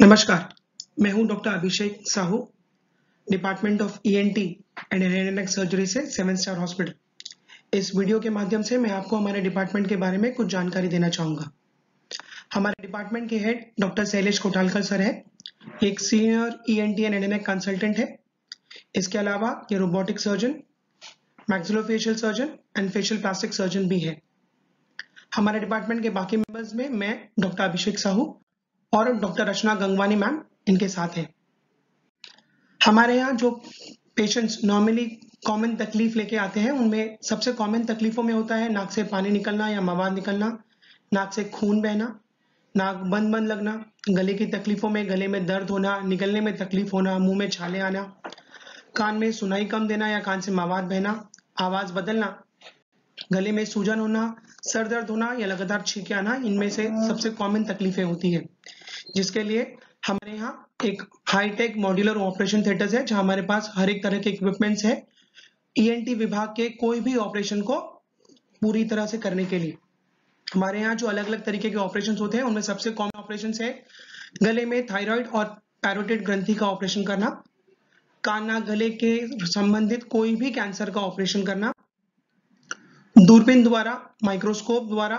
नमस्कार, मैं हूँ doctor Abhishek Sahu department of ENT and एनएनएक surgery से सेवन स्टार हॉस्पिटल इस वीडियो के माध्यम से मैं आपको हमारे डिपार्टमेंट के बारे में कुछ जानकारी देना चाहूँगा। हमारे डिपार्टमेंट के head doctor Shailesh Kotalkar sir है। एक सीनियर ईएनटी एंड एनएनएक कंसल्टेंट है। इसके अलावा ये robotic surgeon maxillofacial surgeon and facial plastic surgeon भी है। हमारे डिपार्टमेंट के बाकी मेंबर्स में मैं डॉक्टर अभिषेक साहू और डॉक्टर रचना गंगवानी मैम इनके साथ हैं। हमारे यहाँ जो पेशेंट्स नॉर्मली कॉमन तकलीफ़ लेके आते हैं, उनमें सबसे कॉमन तकलीफों में होता है नाक से पानी निकलना या मवाद निकलना, नाक से खून बहना, नाक बंद बंद लगना, गले की तकलीफों में गले में दर्द होना, निकलने में तकलीफ़ होना, मुँह में छाले आना, कान में सुनाई कम देना या कान से मवाद बहना, आवाज़ बदलना, गले में सूजन होना, सर दर्द होना या लगातार छींके आना, इनमें से सबसे कॉमन तकलीफें होती है। जिसके लिए हमारे यहाँ एक हाईटेक मॉड्यूलर ऑपरेशन थिएटर्स है, जहाँ हमारे पास हर एक तरह के इक्विपमेंट्स है e विभाग के कोई भी ऑपरेशन को पूरी तरह से करने के लिए। हमारे यहाँ जो अलग अलग तरीके के ऑपरेशन होते हैं, उनमें सबसे कॉमन ऑपरेशन है, गले में थायराइड और पैरोटेड ग्रंथि का ऑपरेशन करना, काना गले के संबंधित कोई भी कैंसर का ऑपरेशन करना, दूरबीन द्वारा माइक्रोस्कोप द्वारा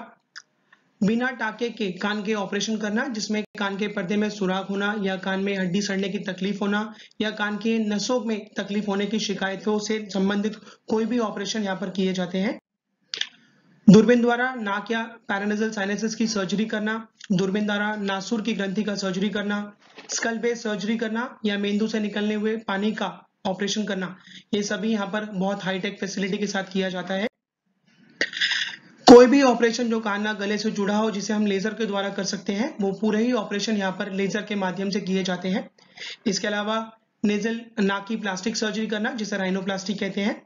बिना टाके के कान के ऑपरेशन करना, जिसमें कान के पर्दे में सुराख होना, या कान में हड्डी सड़ने की तकलीफ़ होना, या कान के नसों में तकलीफ़ होने की शिकायतों से संबंधित कोई भी ऑपरेशन यहाँ पर किए जाते हैं। दूरबीन द्वारा नाक या पैरानेजल साइनेसिस की सर्जरी करना, दूरबीन द्वारा नासुर की ग्रंथि का सर्जरी करना स्कल बेस सर्जरी करना, या मेंदू से निकलने हुए पानी का ऑपरेशन करना, ये सभी यहाँ पर बहुत हाईटेक फैसिलिटी के साथ किया जाता है। कोई भी ऑपरेशन जो कान ना गले से जुड़ा हो, जिसे हम लेजर के द्वारा कर सकते हैं, वो पूरे ही ऑपरेशन यहाँ पर लेजर के माध्यम से किए जाते हैं। इसके अलावा नेजल नाक की प्लास्टिक सर्जरी करना, जिसे राइनोप्लास्टिक कहते हैं।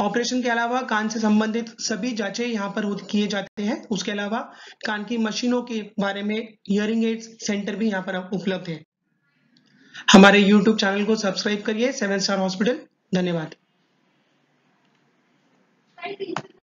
ऑपरेशन के अलावा कान से संबंधित सभी जांचें यहाँ पर किए जाते हैं। उसके अलावा कान की मशीनों के बारे में हियरिंग एड्स सेंटर भी यहाँ पर उपलब्ध है। हमारे यूट्यूब चैनल को सब्सक्राइब करिए सेवन स्टार हॉस्पिटल धन्यवाद।